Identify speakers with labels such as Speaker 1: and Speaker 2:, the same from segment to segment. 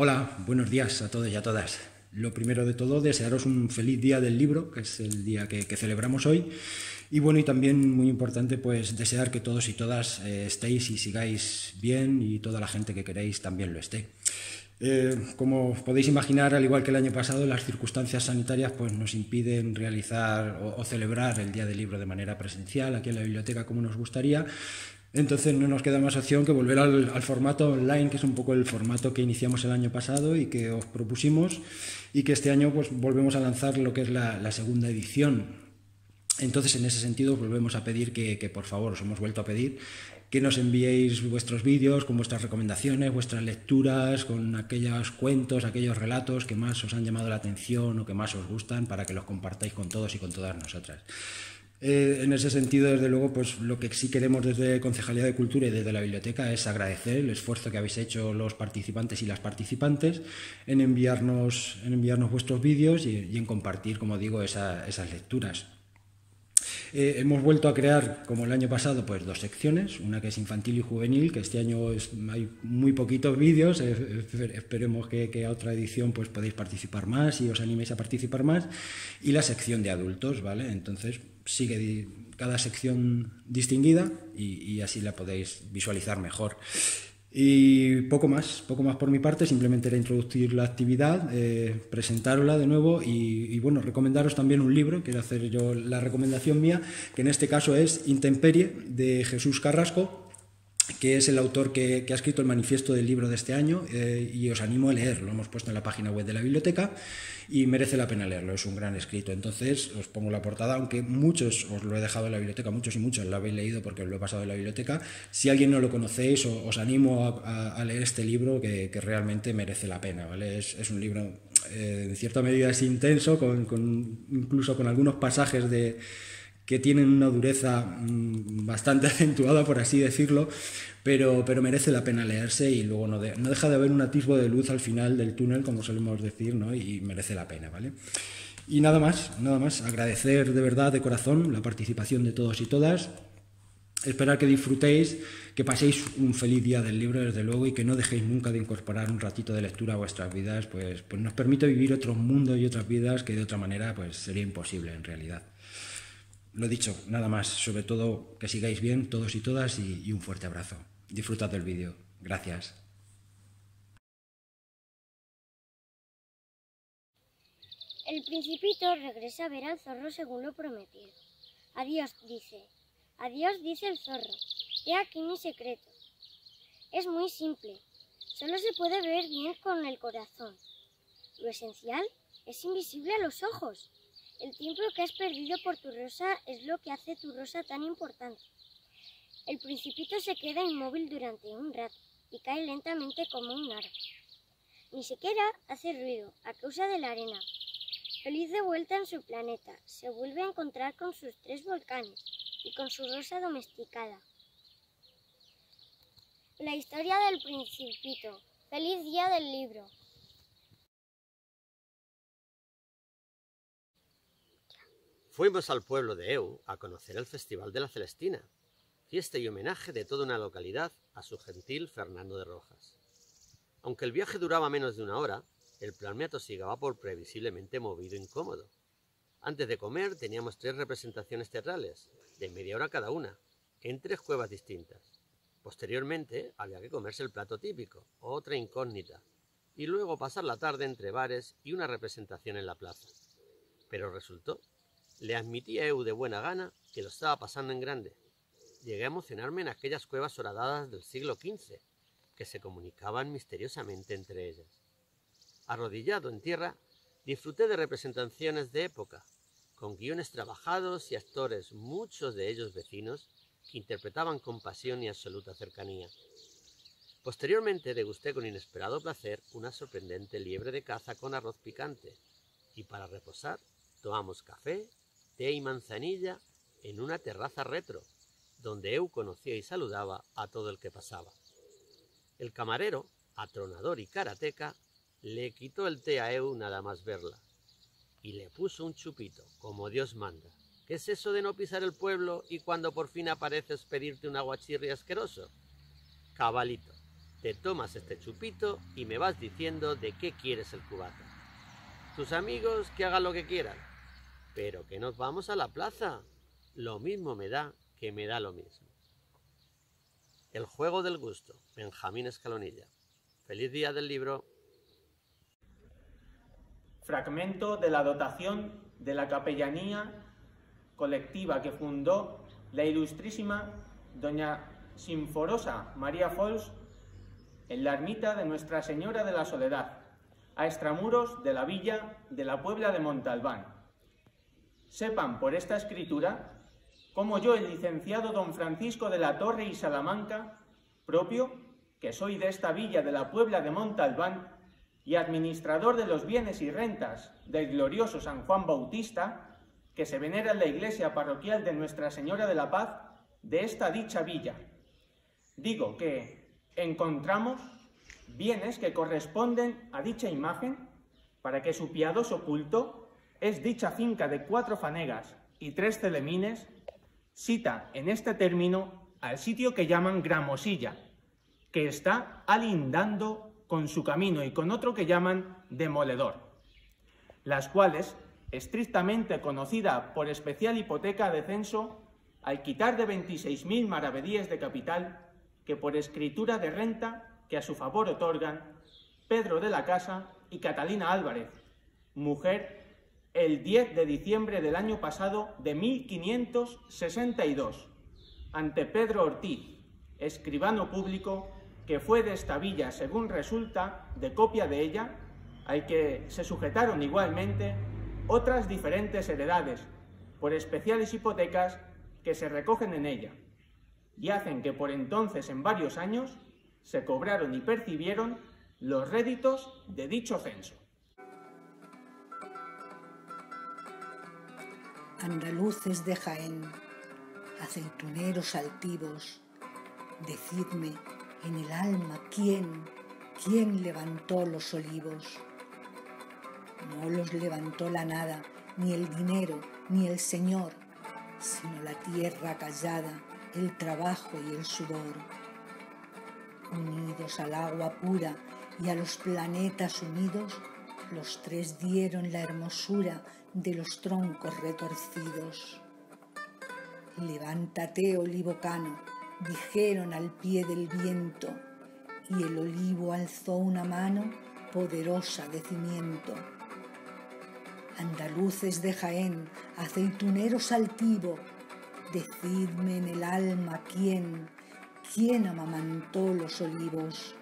Speaker 1: Hola, buenos días a todos y a todas. Lo primero de todo, desearos un feliz día del libro, que es el día que, celebramos hoy. Y bueno, y también muy importante, pues desear que todos y todas eh, estéis y sigáis bien y toda la gente que queréis también lo esté. Eh, como podéis imaginar, al igual que el año pasado, las circunstancias sanitarias pues, nos impiden realizar o, o celebrar el Día del Libro de manera presencial aquí en la biblioteca como nos gustaría, entonces no nos queda más opción que volver al, formato online, que es un poco el formato que iniciamos el año pasado y que os propusimos y que este año pues, volvemos a lanzar lo que es la, la segunda edición. Entonces en ese sentido volvemos a pedir que, que, por favor, os hemos vuelto a pedir que nos enviéis vuestros vídeos con vuestras recomendaciones, vuestras lecturas, con aquellos cuentos, aquellos relatos que más os han llamado la atención o que más os gustan para que los compartáis con todos y con todas nosotras. Eh, en ese sentido, desde luego, pues lo que sí queremos desde Concejalía de Cultura y desde la Biblioteca es agradecer el esfuerzo que habéis hecho los participantes y las participantes en enviarnos, en enviarnos vuestros vídeos y, en compartir, como digo, esa, esas lecturas. Eh, hemos vuelto a crear, como el año pasado, pues dos secciones, una que es infantil y juvenil, que este año hay muy poquitos vídeos, esperemos que, que, a otra edición pues podéis participar más y os animéis a participar más, y la sección de adultos, ¿vale? Entonces sigue cada sección distinguida y, así la podéis visualizar mejor. Y poco más, poco más por mi parte, simplemente era introducir la actividad, eh, presentarla de nuevo y, y, bueno, recomendaros también un libro, quiero hacer yo la recomendación mía, que en este caso es Intemperie, de Jesús Carrasco, que es el autor que, ha escrito el manifiesto del libro de este año eh, y os animo a leerlo. Lo hemos puesto en la página web de la biblioteca y merece la pena leerlo, es un gran escrito. Entonces os pongo la portada, aunque muchos os lo he dejado en la biblioteca, muchos y muchos lo habéis leído porque os lo he pasado en la biblioteca. Si alguien no lo conocéis, os, animo a, leer este libro que, realmente merece la pena. ¿vale? Es, un libro, eh, en cierta medida es intenso, con, incluso con algunos pasajes de que tienen una dureza mmm, bastante acentuada, por así decirlo, pero, pero merece la pena leerse y luego no, deja de haber un atisbo de luz al final del túnel, como solemos decir, ¿no? y merece la pena, ¿vale? Y nada más, nada más, agradecer de verdad, de corazón, la participación de todos y todas, esperar que disfrutéis, que paséis un feliz día del libro, desde luego, y que no dejéis nunca de incorporar un ratito de lectura a vuestras vidas, pues, pues nos permite vivir otros mundos y otras vidas que de otra manera pues sería imposible en realidad. Lo dicho, nada más. Sobre todo que sigáis bien todos y todas y, un fuerte abrazo. Disfrutad del vídeo. Gracias.
Speaker 2: El principito regresa a ver al zorro según lo prometido. Adiós, dice. Adiós, dice el zorro. He aquí mi secreto. Es muy simple. Solo se puede ver bien con el corazón. Lo esencial es invisible a los ojos. El tiempo que has perdido por tu rosa es lo que hace tu rosa tan importante. El principito se queda inmóvil durante un rato y cae lentamente como un árbol. Ni siquiera hace ruido a causa de la arena. Feliz de vuelta en su planeta, se vuelve a encontrar con sus tres volcanes y con su rosa domesticada. La historia del principito. Feliz día del libro.
Speaker 3: Fuimos al pueblo de Eu a conocer el Festival de la Celestina, fiesta y homenaje de toda una localidad a su gentil Fernando de Rojas. Aunque el viaje duraba menos de una hora, el plan me atosigaba por previsiblemente movido e incómodo. Antes de comer teníamos tres representaciones teatrales, de media hora cada una, en tres cuevas distintas. Posteriormente había que comerse el plato típico, otra incógnita, y luego pasar la tarde entre bares y una representación en la plaza. Pero resultó le admití a Eu de buena gana que lo estaba pasando en grande. Llegué a emocionarme en aquellas cuevas horadadas del siglo XV, que se comunicaban misteriosamente entre ellas. Arrodillado en tierra, disfruté de representaciones de época, con guiones trabajados y actores, muchos de ellos vecinos, que interpretaban con pasión y absoluta cercanía. Posteriormente degusté con inesperado placer una sorprendente liebre de caza con arroz picante, y para reposar tomamos café té y manzanilla en una terraza retro, donde Eu conocía y saludaba a todo el que pasaba. El camarero, atronador y karateca, le quitó el té a Eu nada más verla y le puso un chupito, como Dios manda. ¿Qué es eso de no pisar el pueblo y cuando por fin apareces pedirte un aguachirri asqueroso? Cabalito, te tomas este chupito y me vas diciendo de qué quieres el cubata. Tus amigos que hagan lo que quieran, pero que nos vamos a la plaza. Lo mismo me da que me da lo mismo. El juego del gusto, Benjamín Escalonilla. Feliz día del libro.
Speaker 4: Fragmento de la dotación de la capellanía colectiva que fundó la ilustrísima doña Sinforosa María Fols en la ermita de Nuestra Señora de la Soledad, a extramuros de la villa de la Puebla de Montalbán. Sepan por esta escritura cómo yo, el licenciado don Francisco de la Torre y Salamanca, propio, que soy de esta villa de la Puebla de Montalbán y administrador de los bienes y rentas del glorioso San Juan Bautista, que se venera en la iglesia parroquial de Nuestra Señora de la Paz de esta dicha villa. Digo que encontramos bienes que corresponden a dicha imagen para que su piadoso culto es dicha finca de cuatro fanegas y tres celemines, cita en este término al sitio que llaman Gramosilla, que está alindando con su camino y con otro que llaman Demoledor, las cuales, estrictamente conocida por especial hipoteca de censo, al quitar de 26.000 maravedíes de capital, que por escritura de renta que a su favor otorgan Pedro de la Casa y Catalina Álvarez, mujer el 10 de diciembre del año pasado de 1562, ante Pedro Ortiz, escribano público que fue de esta villa, según resulta, de copia de ella, al que se sujetaron igualmente otras diferentes heredades por especiales hipotecas que se recogen en ella y hacen que por entonces en varios años se cobraron y percibieron los réditos de dicho censo.
Speaker 5: Andaluces de Jaén, aceituneros altivos, decidme en el alma quién, quién levantó los olivos. No los levantó la nada, ni el dinero, ni el Señor, sino la tierra callada, el trabajo y el sudor unidos al agua pura y a los planetas unidos, los tres dieron la hermosura de los troncos retorcidos. Levántate, olivo cano, dijeron al pie del viento, y el olivo alzó una mano poderosa de cimiento. Andaluces de Jaén, aceituneros altivo, decidme en el alma quién ¿Quién amamantó los olivos?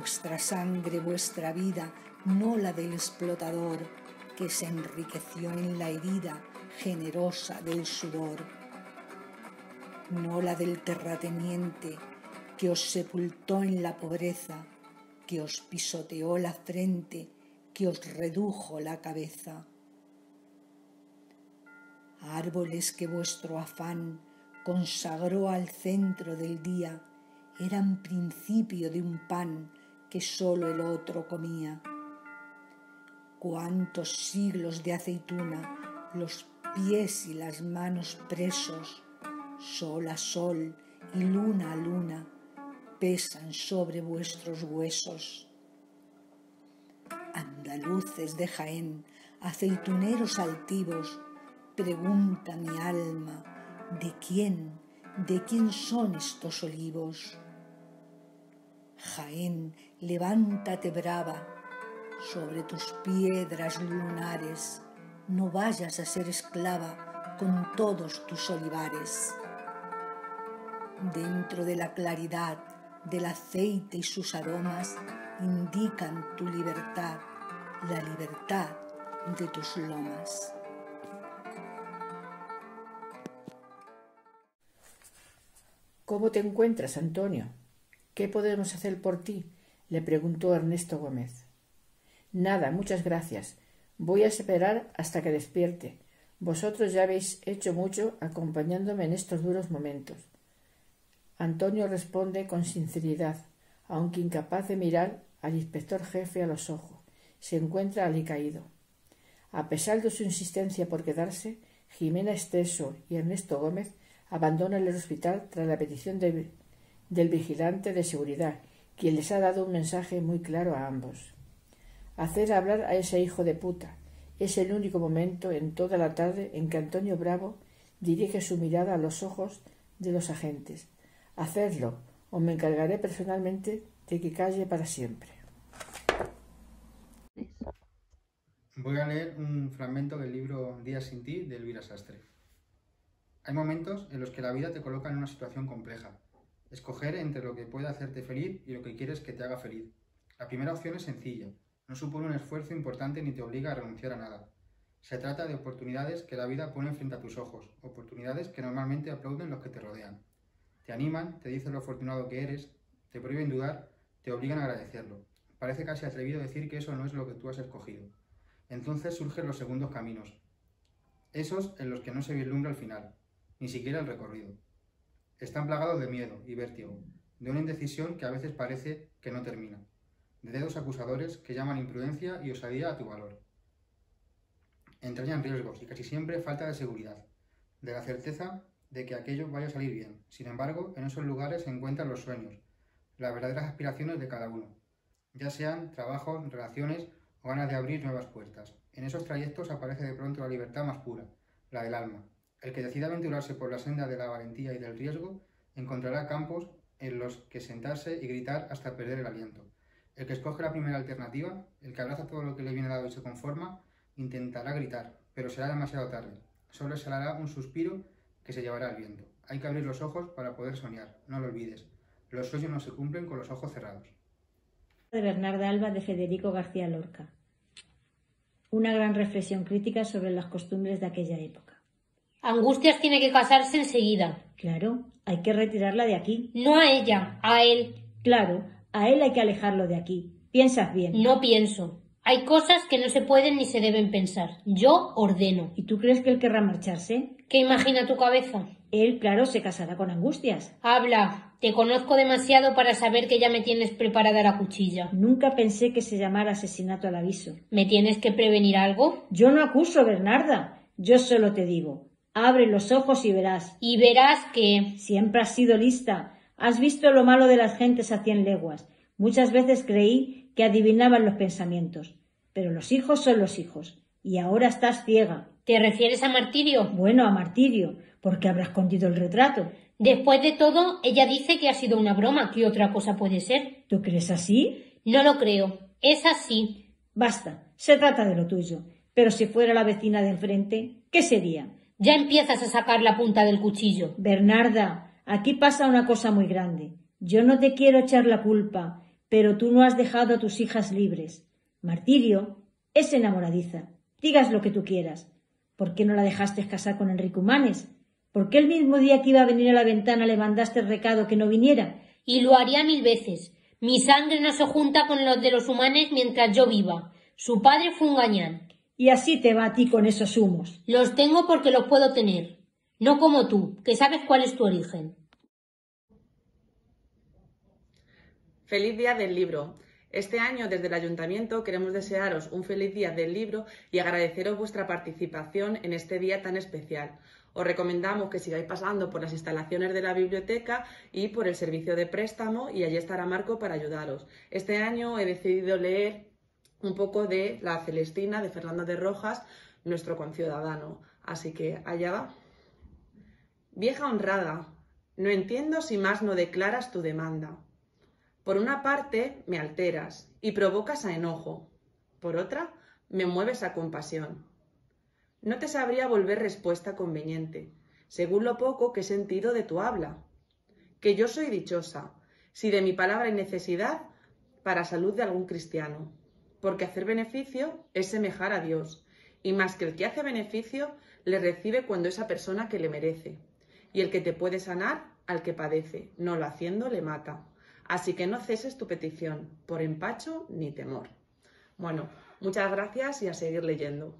Speaker 5: Vuestra sangre, vuestra vida, no la del explotador, que se enriqueció en la herida generosa del sudor, no la del terrateniente, que os sepultó en la pobreza, que os pisoteó la frente, que os redujo la cabeza. Árboles que vuestro afán consagró al centro del día eran principio de un pan que sólo el otro comía. Cuántos siglos de aceituna, los pies y las manos presos, sol a sol y luna a luna, pesan sobre vuestros huesos. Andaluces de Jaén, aceituneros altivos, pregunta mi alma, ¿De quién? ¿De quién son estos olivos? Jaén, levántate brava sobre tus piedras lunares, no vayas a ser esclava con todos tus olivares. Dentro de la claridad del aceite y sus aromas indican tu libertad, la libertad de tus lomas.
Speaker 6: ¿Cómo te encuentras, Antonio? ¿Qué podemos hacer por ti? le preguntó Ernesto Gómez. Nada, muchas gracias. Voy a esperar hasta que despierte. Vosotros ya habéis hecho mucho acompañándome en estos duros momentos. Antonio responde con sinceridad, aunque incapaz de mirar al inspector jefe a los ojos. Se encuentra alicaído. A pesar de su insistencia por quedarse, Jimena Esteso y Ernesto Gómez abandonan el hospital tras la petición del vigilante de seguridad, quien les ha dado un mensaje muy claro a ambos. Hacer hablar a ese hijo de puta es el único momento en toda la tarde en que Antonio Bravo dirige su mirada a los ojos de los agentes. Hacerlo, o me encargaré personalmente de que calle para siempre.
Speaker 7: Voy a leer un fragmento del libro Días sin ti de Elvira Sastre. Hay momentos en los que la vida te coloca en una situación compleja. Escoger entre lo que puede hacerte feliz y lo que quieres que te haga feliz. La primera opción es sencilla, no supone un esfuerzo importante ni te obliga a renunciar a nada. Se trata de oportunidades que la vida pone frente a tus ojos, oportunidades que normalmente aplauden los que te rodean. Te animan, te dicen lo afortunado que eres, te prohíben dudar, te obligan a agradecerlo. Parece casi atrevido decir que eso no es lo que tú has escogido. Entonces surgen los segundos caminos, esos en los que no se vislumbra el final, ni siquiera el recorrido. Están plagados de miedo y vértigo, de una indecisión que a veces parece que no termina, de dedos acusadores que llaman imprudencia y osadía a tu valor. Entrañan riesgos y casi siempre falta de seguridad, de la certeza de que aquello vaya a salir bien. Sin embargo, en esos lugares se encuentran los sueños, las verdaderas aspiraciones de cada uno, ya sean trabajos, relaciones o ganas de abrir nuevas puertas. En esos trayectos aparece de pronto la libertad más pura, la del alma. El que decida aventurarse por la senda de la valentía y del riesgo encontrará campos en los que sentarse y gritar hasta perder el aliento. El que escoge la primera alternativa, el que abraza todo lo que le viene dado y se conforma, intentará gritar, pero será demasiado tarde. Solo exhalará un suspiro que se llevará al viento. Hay que abrir los ojos para poder soñar, no lo olvides. Los sueños no se cumplen con los ojos cerrados
Speaker 8: de Bernarda Alba de Federico García Lorca. Una gran reflexión crítica sobre las costumbres de aquella época.
Speaker 9: Angustias tiene que casarse enseguida.
Speaker 8: Claro, hay que retirarla de aquí.
Speaker 9: No a ella, a él.
Speaker 8: Claro, a él hay que alejarlo de aquí. Piensas bien.
Speaker 9: No pienso. Hay cosas que no se pueden ni se deben pensar. Yo ordeno.
Speaker 8: ¿Y tú crees que él querrá marcharse?
Speaker 9: ¿Qué imagina tu cabeza?
Speaker 8: Él, claro, se casará con angustias.
Speaker 9: Habla. Te conozco demasiado para saber que ya me tienes preparada la cuchilla.
Speaker 8: Nunca pensé que se llamara asesinato al aviso.
Speaker 9: ¿Me tienes que prevenir algo?
Speaker 8: Yo no acuso, Bernarda. Yo solo te digo. Abre los ojos y verás.
Speaker 9: Y verás que.
Speaker 8: Siempre has sido lista. Has visto lo malo de las gentes a cien leguas. Muchas veces creí que adivinaban los pensamientos. Pero los hijos son los hijos. Y ahora estás ciega.
Speaker 9: ¿Te refieres a martirio?
Speaker 8: Bueno, a martirio. porque habrá escondido el retrato?
Speaker 9: Después de todo, ella dice que ha sido una broma. ¿Qué otra cosa puede ser?
Speaker 8: ¿Tú crees así?
Speaker 9: No lo creo. Es así.
Speaker 8: Basta. Se trata de lo tuyo. Pero si fuera la vecina de enfrente, ¿qué sería?
Speaker 9: Ya empiezas a sacar la punta del cuchillo.
Speaker 8: Bernarda, aquí pasa una cosa muy grande. Yo no te quiero echar la culpa, pero tú no has dejado a tus hijas libres. Martirio es enamoradiza. Digas lo que tú quieras. ¿Por qué no la dejaste casar con Enrique Humanes? ¿Por qué el mismo día que iba a venir a la ventana le mandaste el recado que no viniera?
Speaker 9: Y lo haría mil veces. Mi sangre no se junta con los de los humanos mientras yo viva. Su padre fue un gañán.
Speaker 8: Y así te va a ti con esos humos.
Speaker 9: Los tengo porque los puedo tener. No como tú, que sabes cuál es tu origen.
Speaker 10: Feliz día del libro. Este año, desde el Ayuntamiento, queremos desearos un feliz día del libro y agradeceros vuestra participación en este día tan especial. Os recomendamos que sigáis pasando por las instalaciones de la biblioteca y por el servicio de préstamo y allí estará Marco para ayudaros. Este año he decidido leer un poco de La Celestina de Fernando de Rojas, nuestro conciudadano. Así que allá va. Vieja honrada, no entiendo si más no declaras tu demanda. Por una parte, me alteras y provocas a enojo. Por otra, me mueves a compasión. No te sabría volver respuesta conveniente, según lo poco que he sentido de tu habla. Que yo soy dichosa, si de mi palabra hay necesidad, para salud de algún cristiano, porque hacer beneficio es semejar a Dios, y más que el que hace beneficio, le recibe cuando esa persona que le merece, y el que te puede sanar al que padece, no lo haciendo le mata. Así que no ceses tu petición, por empacho ni temor. Bueno, muchas gracias y a seguir leyendo.